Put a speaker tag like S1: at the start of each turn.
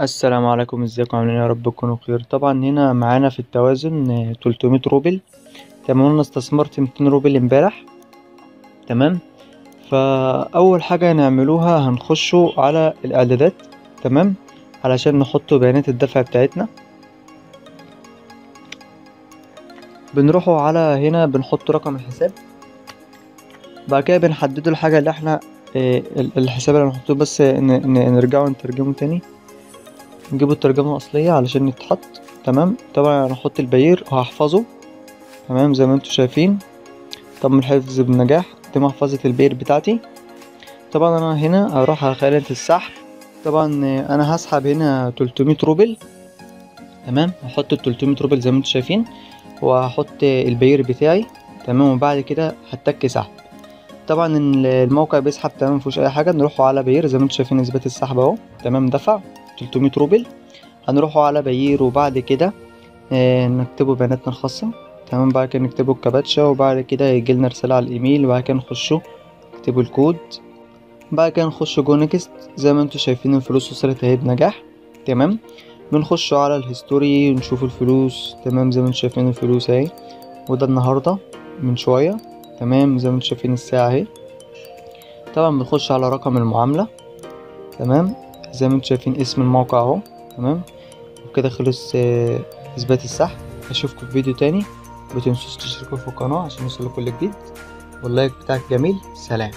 S1: السلام عليكم إزيكم؟ عاملين إيه؟ يا رب؟ تكونوا بخير. طبعا هنا معانا في التوازن تلتمية روبل. تمام أنا استثمرت ميتين روبل امبارح. تمام؟ فأول حاجة هنعملوها هنخشوا على الإعدادات. تمام؟ علشان نحطوا بيانات الدفع بتاعتنا. بنروحوا على هنا بنحط رقم الحساب. بعد كده بنحددوا الحاجة اللي إحنا آه الحساب اللي هنحطوه بس نرجعوا نترجمه تاني. نجيبوا الترجمة الأصلية علشان يتحط. تمام؟ طبعا هنحط ال Payeer وهحفظه. تمام؟ زي ما أنتوا شايفين. طبعا الحفظ بالنجاح دي محفظة ال Payeer بتاعتي. طبعا أنا هنا هروح على خانة السحب طبعا أنا هسحب هنا تلتمية روبل. تمام؟ هحط التلتمية روبل زي ما أنتوا شايفين. وهحط ال Payeer بتاعي. تمام؟ وبعد كده هتك سحب. طبعا الموقع بيسحب تمام؟ مفيهوش أي حاجة. نروحوا على Payeer زي ما أنتوا شايفين إثبات السحب أهو. تمام؟ دفع. 300 روبل. هنروحوا على Payeer وبعد كده آه نكتبوا بياناتنا الخاصة. تمام؟ بعد كده نكتبوا الكباتشا وبعد كده يجيلنا رسالة على الإيميل. وبعد كده نخشوا نكتبوا الكود. بعد كده نخش go next. زي ما أنتوا شايفين الفلوس وصلت اهي بنجاح. تمام؟ بنخشوا على ال history ونشوف الفلوس. تمام؟ زي ما أنتوا شايفين الفلوس اهي. وده النهاردة من شوية. تمام؟ زي ما أنتوا شايفين الساعة اهي. طبعا بنخش على رقم المعاملة. تمام؟ زي ما أنتوا شايفين اسم الموقع اهو تمام؟ وكده خلص اثبات السحب. اشوفكم في فيديو تاني. متنسوش تشتركوا في القناة عشان يوصلكوا كل جديد واللايك بتاعك جميل. سلام.